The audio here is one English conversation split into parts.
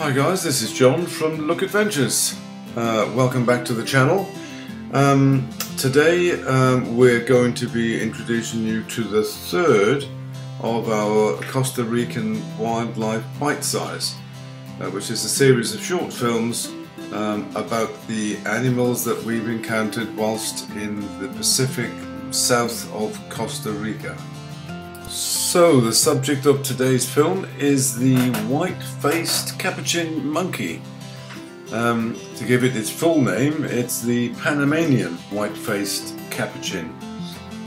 Hi guys, this is John from Look Adventures. Uh, welcome back to the channel. Um, today um, we're going to be introducing you to the third of our Costa Rican wildlife bite size, uh, which is a series of short films um, about the animals that we've encountered whilst in the Pacific south of Costa Rica. So, the subject of today's film is the white-faced capuchin monkey. Um, to give it its full name, it's the Panamanian white-faced capuchin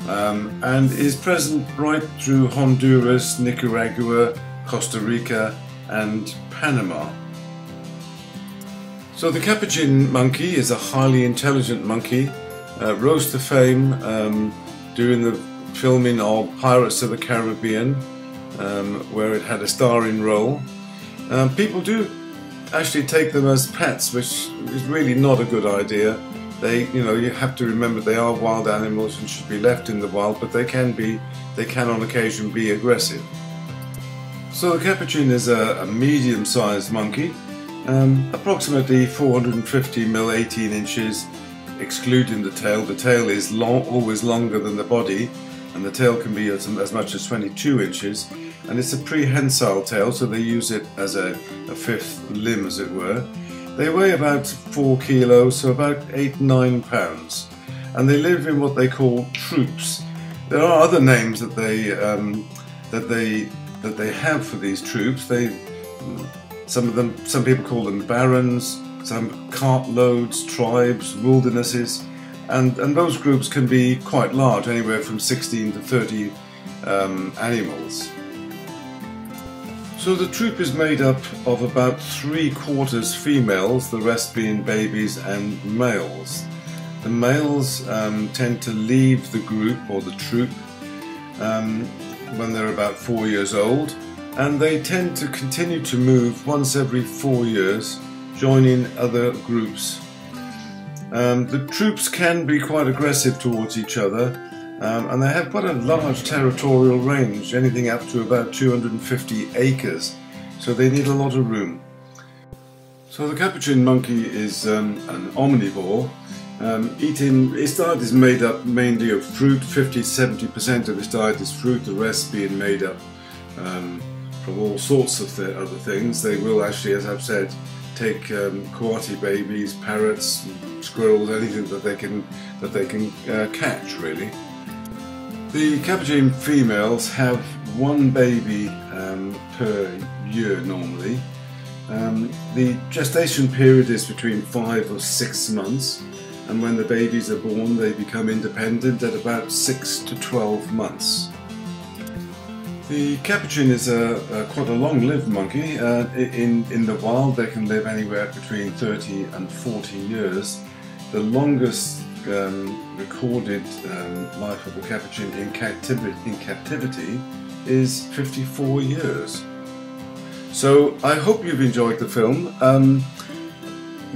um, and is present right through Honduras, Nicaragua, Costa Rica and Panama. So the capuchin monkey is a highly intelligent monkey, uh, rose to fame um, during the filming of Pirates of the Caribbean, um, where it had a starring role. Um, people do actually take them as pets, which is really not a good idea. They, you know, you have to remember they are wild animals and should be left in the wild, but they can be, they can on occasion be aggressive. So the capuchin is a, a medium-sized monkey, um, approximately 450 mil 18 inches, excluding the tail. The tail is long, always longer than the body, and the tail can be as, as much as 22 inches and it's a prehensile tail so they use it as a, a, fifth limb as it were. They weigh about 4 kilos so about 8-9 pounds and they live in what they call troops. There are other names that they um, that they that they have for these troops. They some of them some people call them barons, some cartloads, tribes, wildernesses and, and those groups can be quite large, anywhere from 16 to 30 um, animals. So the troop is made up of about three quarters females, the rest being babies and males. The males um, tend to leave the group or the troop um, when they're about four years old, and they tend to continue to move once every four years, joining other groups um, the troops can be quite aggressive towards each other um, and they have quite a large territorial range, anything up to about 250 acres, so they need a lot of room. So the capuchin monkey is um, an omnivore. Um, eating, its diet is made up mainly of fruit, 50-70% of its diet is fruit, the rest being made up um, from all sorts of other things. They will actually, as I've said, take um, coati babies, parrots, squirrels, anything that they can that they can uh, catch really. The capuchin females have one baby um, per year normally. Um, the gestation period is between five or six months and when the babies are born they become independent at about six to 12 months. The capuchin is a, a quite a long-lived monkey. Uh, in, in the wild they can live anywhere between 30 and 40 years. The longest um, recorded um, life of a capuchin in captivity, in captivity is 54 years. So I hope you've enjoyed the film. Um,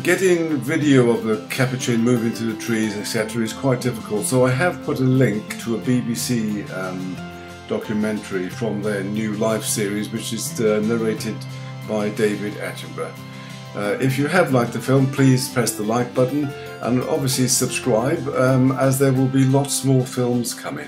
getting video of the capuchin moving through the trees etc is quite difficult so I have put a link to a BBC um, documentary from their new life series, which is uh, narrated by David Attenborough. Uh, if you have liked the film, please press the like button and obviously subscribe, um, as there will be lots more films coming.